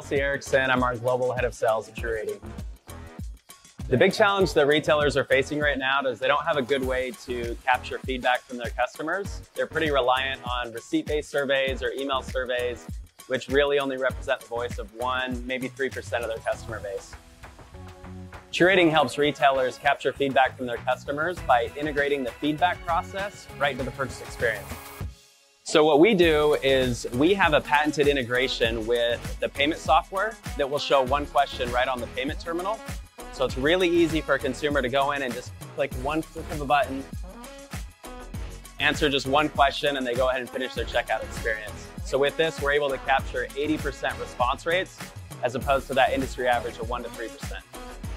Jesse Erickson. I'm our global head of sales at TruRating. The big challenge that retailers are facing right now is they don't have a good way to capture feedback from their customers. They're pretty reliant on receipt-based surveys or email surveys, which really only represent the voice of one, maybe 3% of their customer base. TruRating helps retailers capture feedback from their customers by integrating the feedback process right into the purchase experience. So what we do is we have a patented integration with the payment software that will show one question right on the payment terminal. So it's really easy for a consumer to go in and just click one click of a button, answer just one question, and they go ahead and finish their checkout experience. So with this, we're able to capture 80% response rates as opposed to that industry average of 1% to 3%.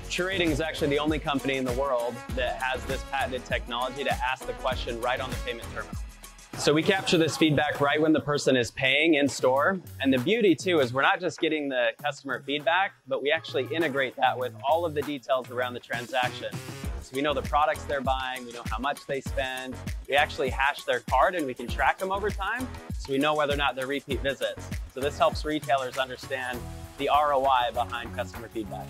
TruRating is actually the only company in the world that has this patented technology to ask the question right on the payment terminal. So we capture this feedback right when the person is paying in store. And the beauty too is we're not just getting the customer feedback, but we actually integrate that with all of the details around the transaction. So we know the products they're buying, we know how much they spend. We actually hash their card and we can track them over time. So we know whether or not they're repeat visits. So this helps retailers understand the ROI behind customer feedback.